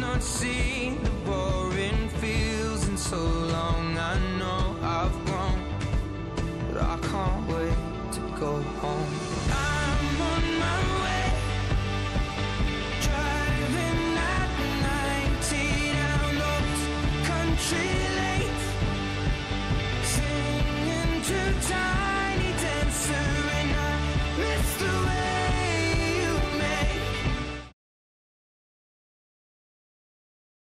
not seen the boring fields in so long. I know I've grown, but I can't wait to go home. I'm on my way, driving at 90 down those country lanes, singing to time.